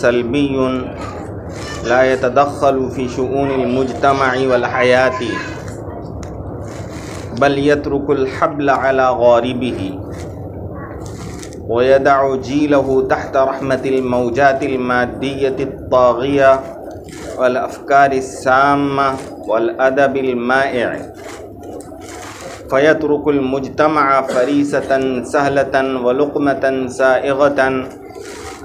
सलबी ला यतदखल फ़ी शून मुजतमा वलहयाती बल यतरुकुल हबल अला गारिबिही वयदअ जीलहु तहत रहमतिल मौजातिल मादियत तागिया वल अफ़कार सामा वल अदबिल माइअ फ़यतरुकुल मुजतमा फ़रीसतन सहलतन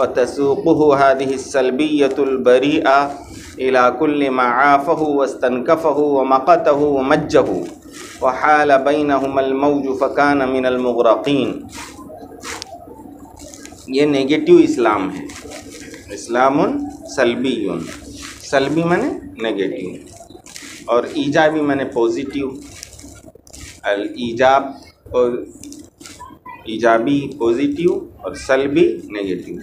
व तसूक़ हादि सलबीतुलबरी इलाकुल माफ़ वस्तनकफ़ व मक़त व मज्जह व हाल बैन हमलमौज फ़कान मिनलमरकिन ये नेगेटिव इस्लाम है। इस्लाम सलबी सलबी माने नेगेटिव और ईजाबी माने पॉजिटिव अल ईजाब ईजाबी पॉजिटिव और सलबी नेगेटिव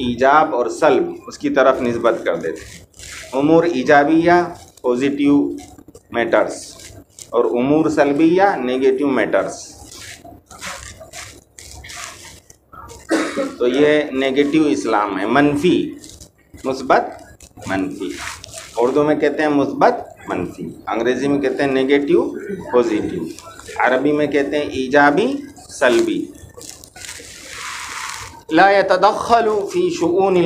ईजाब और सल्ब उसकी तरफ़ नस्बत कर देते हैं। उमूर ईजाबिया पॉजिटिव मैटर्स और उमूर सलबिया नेगेटिव मैटर्स। तो ये नेगेटिव इस्लाम है, मनफी, मुस्बत, मनफी। उर्दू में कहते हैं मुस्बत, मनफी। अंग्रेज़ी में कहते हैं नेगेटिव, पॉजिटिव। अरबी में कहते हैं ईजाबी, सलबी। ला यतदखलु फ़ी शून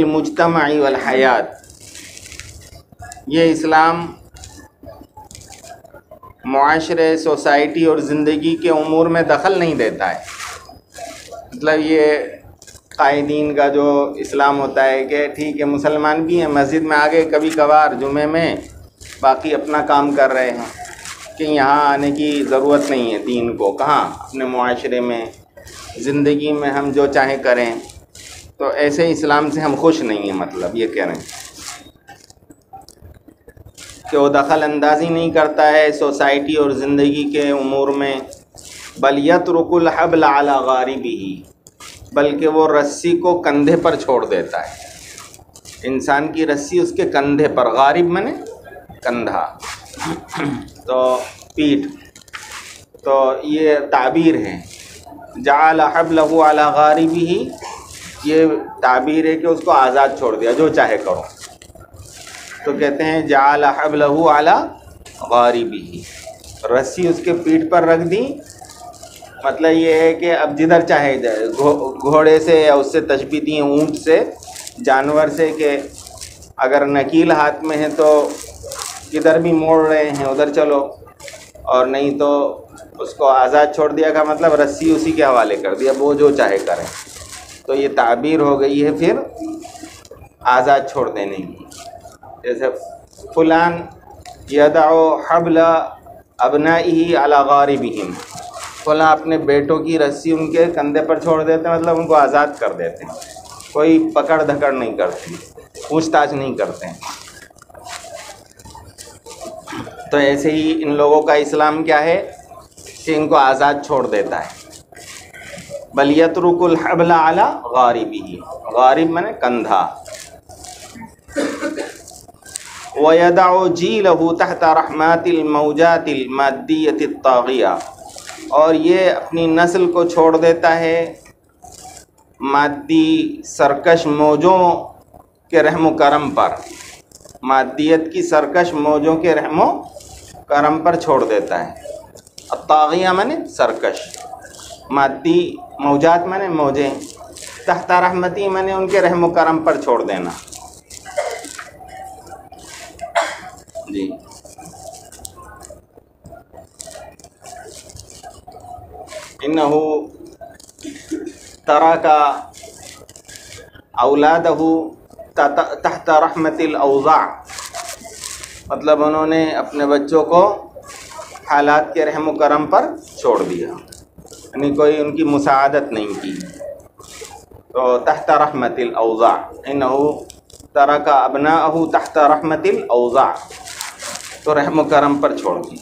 ये इस्लाम माशरे सोसाइटी और ज़िंदगी के अमूर में दखल नहीं देता है। मतलब ये कायदीन का जो इस्लाम होता है कि ठीक है, मुसलमान भी हैं, मस्जिद में आ गए, कभी कभार जुमे में बाकी अपना काम कर रहे हैं कि यहाँ आने की ज़रूरत नहीं है दीन को। कहाँ? अपने माशरे में, ज़िंदगी में हम जो चाहें करें। तो ऐसे इस्लाम से हम खुश नहीं हैं मतलब ये कह रहे हैं। कि वो दखल अंदाजी नहीं करता है सोसाइटी और ज़िंदगी के उमूर में। बलियत रुकुल हबल गारिबी ही बल्कि वो रस्सी को कंधे पर छोड़ देता है। इंसान की रस्सी उसके कंधे पर, गारिब मने कंधा। तो पीठ तो ये ताबीर है। जाल हबलहू अला गारिबी ही ये ताबीर है कि उसको आज़ाद छोड़ दिया, जो चाहे करो। तो कहते हैं, जाल हबलहू अला गारिबी। ही रस्सी उसके पीठ पर रख दी। मतलब ये है कि अब जिधर चाहे जाए घोड़े से या उससे तशबी दी ऊँट से, जानवर से कि अगर नकील हाथ में है तो किधर भी मोड़ रहे हैं, उधर चलो। और नहीं तो उसको आज़ाद छोड़ दिया का मतलब रस्सी उसी के हवाले कर दिया वो जो चाहे करें। तो ये ताबीर हो गई है फिर आज़ाद छोड़ देने की। जैसे फुलान यदाओ हबल अबना ही अला गारिबिहिम। फला अपने बेटों की रस्सी उनके कंधे पर छोड़ देते हैं मतलब उनको आज़ाद कर देते हैं। कोई पकड़ धकड़ नहीं करते, पूछताछ नहीं करते हैं। तो ऐसे ही इन लोगों का इस्लाम क्या है? कि इनको आज़ाद छोड़ देता है। बलियतरुकुल हबला अला गारिबी। गारिब मने कंधा। वयदा जी लहू तहत रहमातिल मौजातिल और ये अपनी नस्ल को छोड़ देता है। मादी सरकश मौजों के रहम करम पर। मादियत की सरकश मौजों के रहमो करम पर छोड़ देता है। तागिया माने सरकश। मादी मौजात मैंने मौजें तहता रहमती मैंने उनके रहम करम पर छोड़ देना। जी। इन्नहु तरा का औलादहु तहत रहमतिल अवज़ा मतलब उन्होंने अपने बच्चों को हालात के रहम करम पर छोड़ दिया। यानी कोई उनकी मुसादत नहीं की। तो तहत रहमतिल अवज़ा इन तरह का अबना अहू तहत रहमतिल अवज़ा तो रहम करम पर छोड़ दी।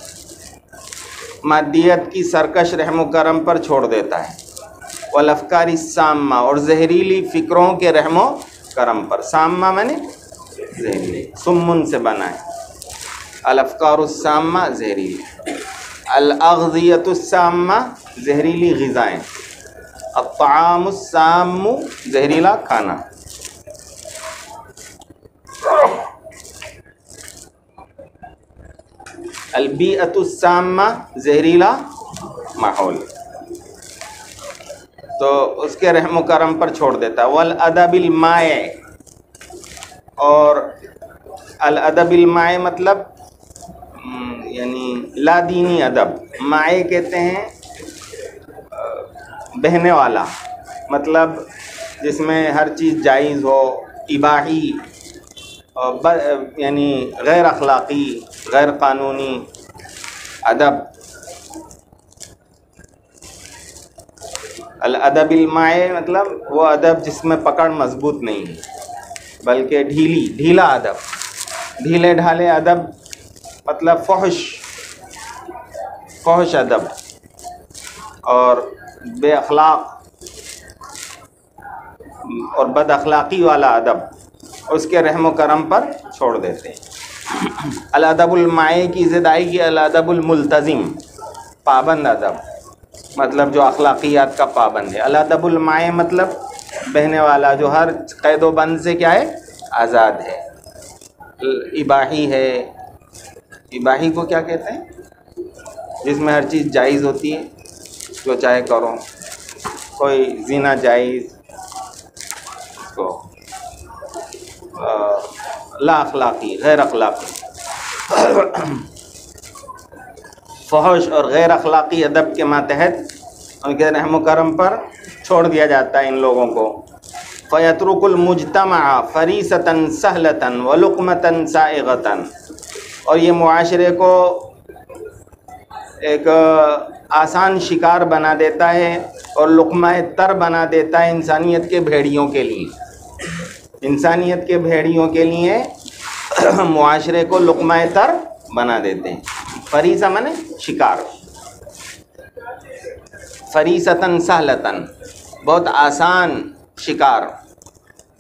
मादियत की सरकश रहम करम पर छोड़ देता है। वलफ़कारी सामा और जहरीली फ़िक्रों के रहमो करम पर। सामा मैंने जहरीली सुमन से बना है। अलफ़कारसामा जहरीली। अलअज़ियतुस्सामा जहरीली गज़ाएँ। अब अतामसामु जहरीला खाना। अलबीअतुस्सामा जहरीला माहौल। तो उसके रहम करम पर छोड़ देता वल अदबिल माए। और अल अदबिल माए मतलब हम्म, यानी लादीनी अदब। माए कहते हैं बहने वाला। मतलब जिसमें हर चीज़ जायज़ हो, इबाही यानी गैर अखलाक़ी, गैर कानूनी अदब। अदबिलमाए मतलब वो अदब जिसमें पकड़ मज़बूत नहीं है बल्कि ढीली, ढीला अदब। ढीले ढाले अदब मतलब फहश फहश अदब। और बेअखलाक और बद अखलाक़ी वाला अदब उसके रहम करम पर छोड़ देते हैं। अलादबुलमाए की ज़दाई की अलादबुलमतज़िम पाबंद अदब मतलब जो अखलाकियात का पाबंद है। अलादबुलमाए मतलब बहने वाला जो हर कैदोबंद से क्या है? आज़ाद है। इबाही है। इबाही को क्या कहते हैं? जिसमें हर चीज़ जायज़ होती है। जो चाहे करो। कोई जीना जायज़ को ला अखलाक़ी गैर अखलाक़ी फहश और गैर अखलाक़ी अदब के मातहत, उनके रहम करम पर छोड़ दिया जाता है इन लोगों को। फ़यतरुकुलमजतमा फ़रीसता सहलता वलुकमता सागता और ये मुआशरे को एक आसान शिकार बना देता है और लुकमा तर बना देता है इंसानियत के भेड़ियों के लिए। इंसानियत के भेड़ियों के लिए मुआशरे को लुकमा तर बना देते हैं। फरीसा मने शिकार। फरीसतन सहलतन, बहुत आसान शिकार।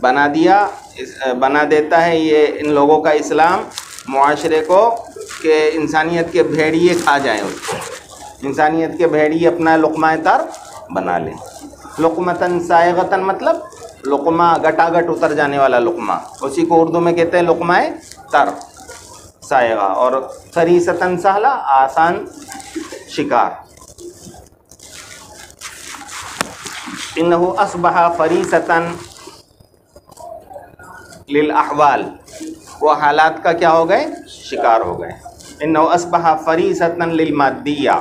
बना दिया बना देता है ये इन लोगों का इस्लाम। मुआशरे को कि इंसानियत के भेड़िए खा जाएँ उसको। इंसानियत के भेड़िए अपना लुकमा तर बना लें। लुकमतन सायगतन मतलब लुकमा गटागट उतर जाने वाला लुकमा। उसी को उर्दू में कहते हैं लुकमाए तर, सायगा। और फरीसतन सहला, आसान शिकार। इन्हू असबहा फरीसतन लिल अहवाल। वो हालात का क्या हो गए? शिकार हो गए। इन्हू असबहा फरीसतन लिल मादिया।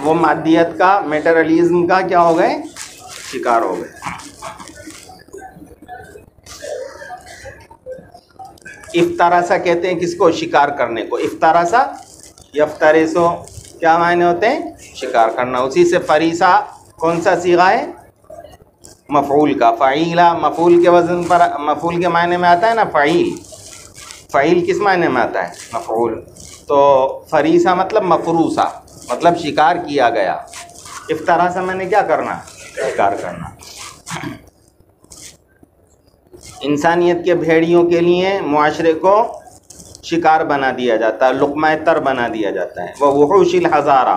वो मादियत का, मेटरलिज्म का क्या हो गए? शिकार हो गए। इफ्तारासा कहते हैं किसको? शिकार करने को। इफ्तारासा यफ्तारेसो क्या मायने होते हैं? शिकार करना। उसी से फरीसा कौन सा सीगा है? मफूल का, फ़ाइला, मफूल के वज़न पर, मफूल के मायने में आता है ना फ़ाइल? फ़ाइल किस मायने में आता है? मफूल। तो फरीसा मतलब मफरूसा मतलब शिकार किया गया। इस तरह से मैंने क्या करना? शिकार करना। इंसानियत के भेड़ियों के लिए मुआशरे को शिकार बना दिया जाता है लुकमा तर बना दिया जाता है। वह वहूशिल हज़ारा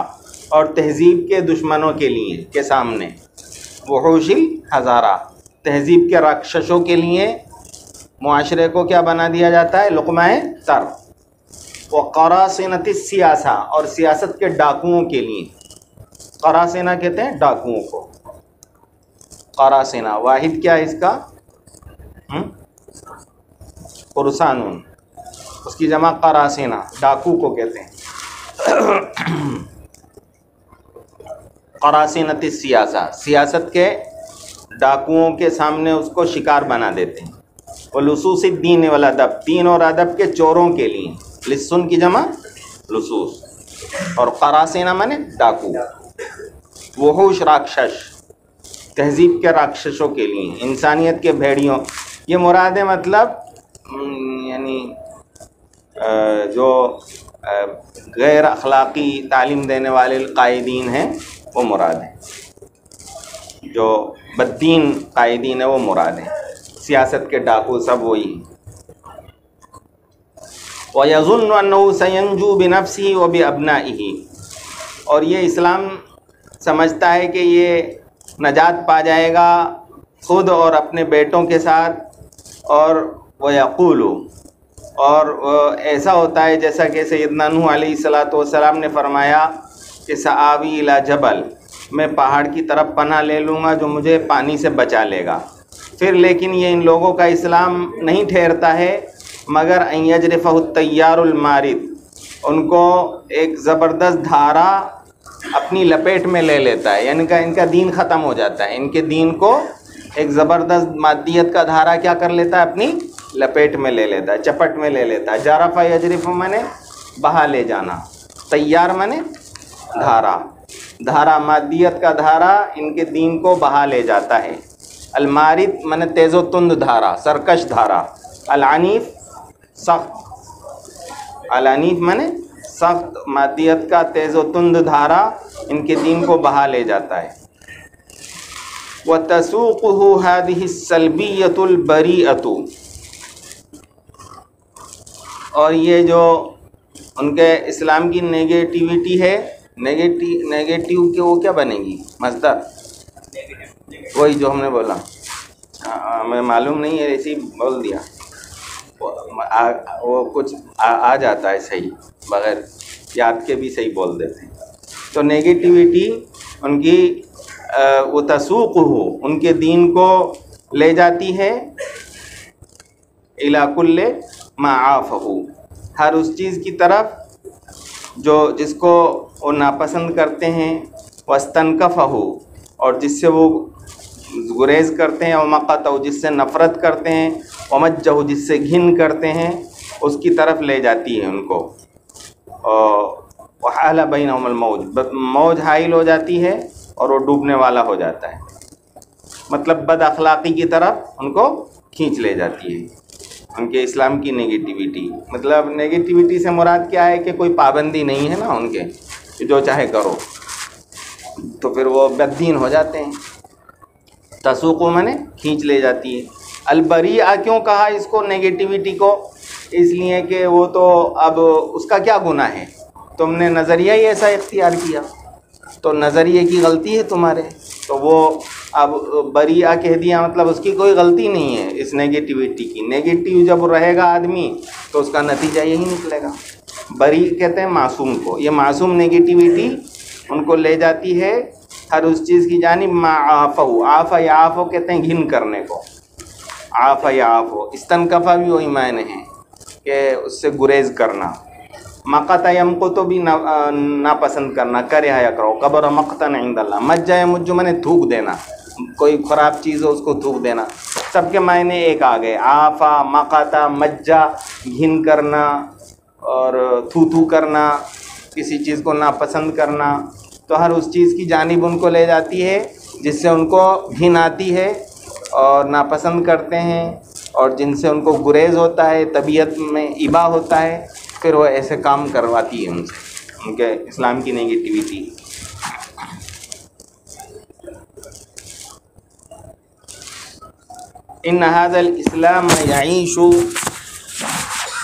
और तहज़ीब के दुश्मनों के लिए, के सामने। वहूशिल हज़ारा। तहज़ीब के राक्षसों के लिए मुआशरे को क्या बना दिया जाता है? लुकमा तर व करासनत सियासा, और सियासत के डाकुओं के लिए। करासेना कहते हैं डाकुओं को। करासेना, वाहिद क्या है इसका? पुरसानून उसकी जमा करासेना, डाकू को कहते हैं। करासीनत सियासा सियासत के डाकुओं के सामने उसको शिकार बना देते हैं। वो लसूस दीन वाला अदब दीन और अदब के चोरों के लिए। लिसुन की जमा। लसूस। और करासीना माने डाकू। वहूश राक्षस। तहजीब के राक्षसों के लिए। इंसानियत के भेड़ियों। ये मुराद मतलब यानी जो गैर अखलाक़ी तालीम देने वाले कायदीन हैं। वो मुराद है। जो बदीन कायदीन है, वो मुराद है। सियासत के डाकू सब वही हैं। वयजुल्न सयंजू बिनफसी व ही और ये इस्लाम समझता है कि ये नजात पा जाएगा ख़ुद और अपने बेटों के साथ, और वह यकूल। और ऐसा होता है जैसा कि सैदना सलाम ने फरमाया कि सआवी ला जबल, मैं पहाड़ की तरफ़ पना ले लूँगा जो मुझे पानी से बचा लेगा। फिर लेकिन ये इन लोगों का इस्लाम नहीं ठहरता है, मगर तैयारमारिद उनको एक ज़बरदस्त धारा अपनी लपेट में ले लेता है। यानी का इनका दीन ख़त्म हो जाता है। इनके दीन को एक ज़बरदस्त मादियत का धारा क्या कर लेता है? अपनी लपेट में ले लेता है, चपट में ले लेता है। जारफ़ा यजरिफ मैंने, बहा ले जाना। तैयार मैंने धारा। धारा, मादियत का धारा इनके दीन को बहा ले जाता है। अलमारिद मैंने तेज़ो तुंद धारा, सरकश धारा। अलानीफ सख्त। अलानीफ मैंने सख्त, मादियत का तेज़ तुंद धारा इनके दीन को बहा ले जाता है। व तसूक़ हदीसलबीतुलबरी अतु और ये जो उनके इस्लाम की नेगेटिविटी है नेगेटिव नेगेटिव के वो क्या बनेगी? मजदर। वही जो हमने बोला। हमें मालूम नहीं है ऐसे ही बोल दिया। वो, आ, वो कुछ आ, आ जाता है सही बगैर याद के भी सही बोल देते हैं। तो नेगेटिविटी उनकी वो तसूक हो उनके दीन को ले जाती है। इलाकुल्ल माफ़ हो हर उस चीज़ की तरफ़ जो जिसको वो नापसंद करते हैं वस्तनकफ़ हो और जिससे वो गुरेज करते हैं वमक़त जिससे नफ़रत करते हैं वमज्जह जिससे घिन करते हैं, उसकी तरफ़ ले जाती है उनको। और बिन मौज मौज हाइल हो जाती है, और वो डूबने वाला हो जाता है। मतलब बद अखलाक़ी की तरफ़ उनको खींच ले जाती है, उनके इस्लाम की नेगेटिविटी मतलब नेगेटिविटी से मुराद क्या है कि कोई पाबंदी नहीं है ना उनके। जो चाहे करो। तो फिर वो बदीन हो जाते हैं। तसूको मैंने खींच ले जाती है। अलबरी आ क्यों कहा इसको नेगेटिविटी को? इसलिए कि वो तो अब उसका क्या गुना है? तुमने नज़रिया ही ऐसा इख्तियार किया। तो नज़रिए की गलती है तुम्हारे। तो वो अब बरिया कह दिया मतलब उसकी कोई गलती नहीं है इस नेगेटिविटी की। नेगेटिव जब रहेगा आदमी तो उसका नतीजा यही निकलेगा। बरी कहते हैं मासूम को। ये मासूम नेगेटिविटी उनको ले जाती है हर उस चीज़ की जानी मा आफ़ो। आफ़ा या आफ़ो कहते हैं घिन करने को। आफ़ा या आफ़ो। इस्तनकफ़ा भी वही मायने हैं कि उससे गुरेज करना। मक़त यम को तो भी ना नापसंद करना। करे या करो। कबर मक़तन इंदल्ला मत जाए मुझ मैंने थूक देना। कोई ख़राब चीज़ हो उसको थूक देना। सबके मायने एक आ गए। आफ़ा मकाता मज्जा, घिन करना। और थू थू करना, किसी चीज़ को नापसंद करना तो हर उस चीज़ की जानब उनको ले जाती है, जिससे उनको घिन आती है और नापसंद करते हैं और जिनसे उनको गुरेज होता है, तबीयत में इबा होता है, फिर वो ऐसे काम करवाती है उनसे। उनके इस्लाम की नेगेटिविटी इन नहाजल इस्लाम यीशु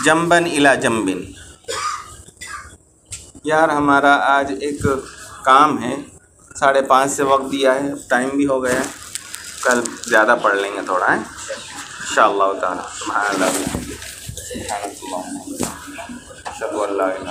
जम्बन इला जम्बिन। यार हमारा आज एक काम है। साढ़े पाँच से वक्त दिया है टाइम भी हो गया। कल ज़्यादा पढ़ लेंगे थोड़ा है? इंशाल्लाह इन